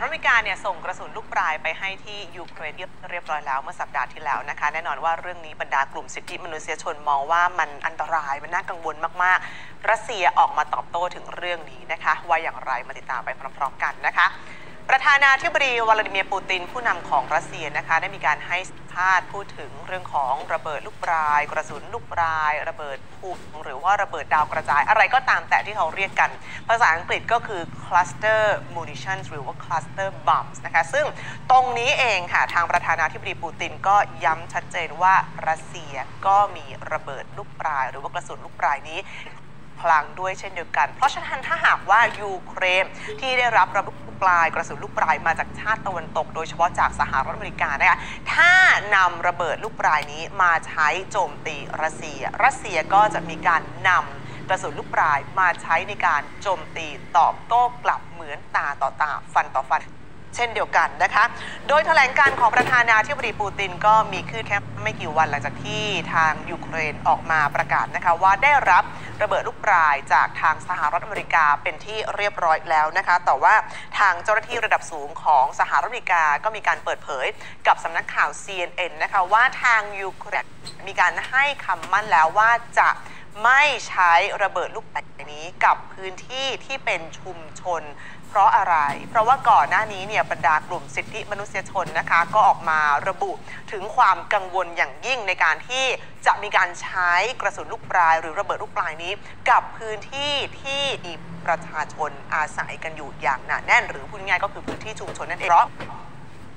รัฐอเมริกาเนี่ยส่งกระสุนลูกปลายไปให้ที่ยูเครนเรียบร้อยแล้วเมื่อสัปดาห์ที่แล้วนะคะ แน่นอนว่าเรื่องนี้บรรดากลุ่มสิทธิมนุษยชนมองว่ามันอันตรายมันน่ากังวลมากๆ รัสเซียออกมาตอบโต้ถึงเรื่องนี้นะคะ ว่าอย่างไรมาติดตามไปพร้อมๆกันนะคะ ประธานาธิบดีวลาดิเมียร์ปูตินผู้นำของรัสเซียนะคะได้มีการให้าษณ์พูดถึงเรื่องของระเบิดลูกปลาย กระสุนลูกปลาย ระเบิดพุ่งหรือว่าระเบิดดาวกระจาย อะไรก็ตามแต่ที่เขาเรียกกัน ภาษาอังกฤษก็คือ cluster munitions หรือว่า cluster bombs นะคะ ซึ่งตรงนี้เองค่ะ ทางประธานาธิบดีปูตินก็ย้ำชัดเจนว่ารัสเซียก็มีระเบิดลูกปลาย หรือว่ากระสุนลูกปลายนี้ พลังด้วยเช่นเดียวกัน เพราะฉะนั้นถ้าหากว่ายูเครนที่ได้รับระเบิดลูกปลายกระสุนลูกปลายมาจากชาติตะวันตก โดยเฉพาะจากสหรัฐอเมริกานะคะถ้านำระเบิดลูกปลายนี้มาใช้โจมตีรัสเซีย รัสเซียก็จะมีการนำกระสุนลูกปลายมาใช้ในการโจมตีตอบโต้กลับเหมือนตาต่อตาฟันต่อฟัน เช่นเดียวกันนะคะ โดยแถลงการของประธานาธิบดีปูตินก็มีขึ้นแค่ไม่กี่วันหลังจากที่ทางยูเครนออกมาประกาศนะคะว่าได้รับระเบิดลูกปลายจากทางสหรัฐอเมริกาเป็นที่เรียบร้อยแล้วนะคะ แต่ว่าทางเจ้าหน้าที่ระดับสูงของสหรัฐอเมริกาก็มีการเปิดเผยกับสำนักข่าว CNN นะคะว่าทางยูเครนมีการให้คำมั่นแล้วว่าจะ ไม่ใช้ระเบิดลูกปลายนี้กับพื้นที่ที่เป็นชุมชน เพราะอะไร เพราะว่าก่อนหน้านี้เนี่ยบรรดากลุ่มสิทธิมนุษยชนนะคะ ก็ออกมาระบุถึงความกังวลอย่างยิ่งในการที่จะมีการใช้กระสุนลูกปลาย หรือระเบิดลูกปลายนี้ กับพื้นที่ที่มีประชาชนอาศัยกันอยู่อย่างหนาแน่น หรือพูดง่ายๆก็คือพื้นที่ชุมชนนั่นเองเพราะ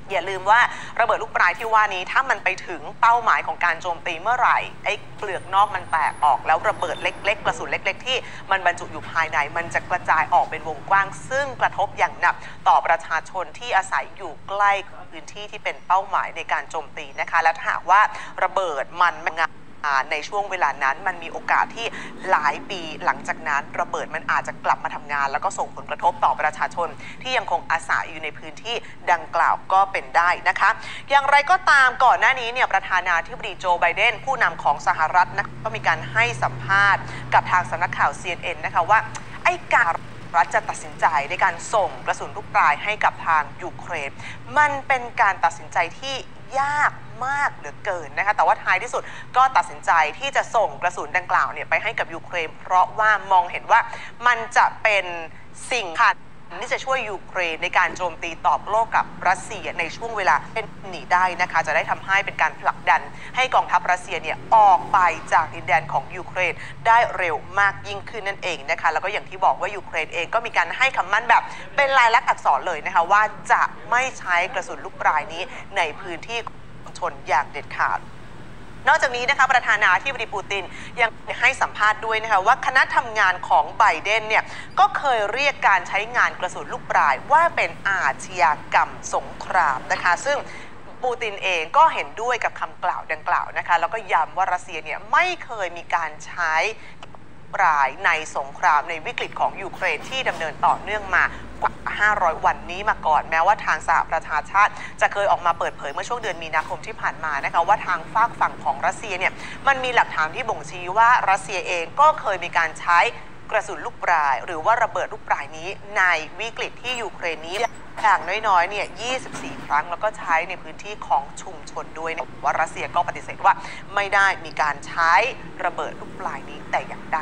อย่าลืมว่าระเบิดลูกปลายที่ว่านี้ถ้ามันไปถึงเป้าหมายของการโจมตีเมื่อไหร่ไอ้เปลือกนอกมันแตกออกแล้วระเบิดเล็ก ๆ กระสุนเล็ก ๆ ที่มันบรรจุอยู่ภายใน มันจะกระจายออกเป็นวงกว้าง ซึ่งกระทบอย่างหนักต่อประชาชนที่อาศัยอยู่ใกล้พื้นที่ที่เป็นเป้าหมายในการโจมตีนะคะ และถ้าหากว่าระเบิดมันงาอ่ ในช่วงเวลานั้นมันมีโอกาสที่หลายปีหลังจากนั้นระเบิดมันอาจจะกลับมาทำงาน แล้วก็ส่งผลกระทบต่อประชาชน ที่ยังคงอาศัยอยู่ในพื้นที่ดังกล่าวก็เป็นได้นะคะ อย่างไรก็ตามก่อนหน้านี้เนี่ยประธานาธิบดีโจไบเดนผู้นำของสหรัฐนะก็มีการให้สัมภาษณ์กับทางสำนักข่าว CNN นะคะว่าไอ้การรัฐจะตัดสินใจในการส่งกระสุนลูกปลายให้กับทางยูเครน มันเป็นการตัดสินใจที่ ยากมากเหลือเกินนะคะแต่ว่าท้ายที่สุดก็ตัดสินใจที่จะส่งกระสุนดังกล่าวเนี่ยไปให้กับยูเครนเพราะว่ามองเห็นว่ามันจะเป็นสิ่งค่ะ ที่จะช่วยยูเครนในการโจมตีตอบโต้กับรัสเซียในช่วงเวลาแบบนี้ได้นะคะ จะได้ทำให้เป็นการผลักดัน ให้กองทัพรัสเซียเนี่ยออกไปจากดินแดนของยูเครนได้เร็วมากยิ่งขึ้นนั่นเองนะคะ แล้วก็อย่างที่บอกว่ายูเครนเองก็มีการให้คำมั่นแบบเป็นลายลักษณ์อักษรเลยนะคะว่าจะไม่ใช้กระสุนลูกปรายนี้ในพื้นที่ชุมชนอย่างเด็ดขาด นอกจากนี้นะคะประธานาธิบดีปูตินยังให้สัมภาษณ์ด้วยนะคะว่าคณะทำงานของไบเดนเนี่ยก็เคยเรียกการใช้งานกระสุนลูกปลายว่าเป็นอาชญากรรมสงครามนะคะ ซึ่งปูตินเองก็เห็นด้วยกับคำกล่าวดังกล่าวนะคะ แล้วก็ย้ำว่ารัสเซียเนี่ยไม่เคยมีการใช้ ปลายในสงครามในวิกฤตของยูเครนที่ดำเนินต่อเนื่องมากว่า 500 วันนี้มาก่อน แม้ว่าทางสหประชาชาติ จะเคยออกมาเปิดเผยเมื่อช่วงเดือนมีนาคมที่ผ่านมานะคะว่าทางฝากฝั่งของรัสเซียเนี่ยมันมีหลักฐานที่บ่งชี้ว่ารัสเซียเองก็เคยมีการใช้กระสุนลูกปลาย หรือว่าระเบิดลูกปลายนี้ในวิกฤตที่ยูเครนนี้อย่างน้อยๆ เนี่ย 24 ครั้ง แล้วก็ใช้ในพื้นที่ของชุมชนด้วยนะว่ารัสเซียก็ปฏิเสธว่าไม่ได้มีการใช้ระเบิดลูกปลายนี้แต่อย่างใด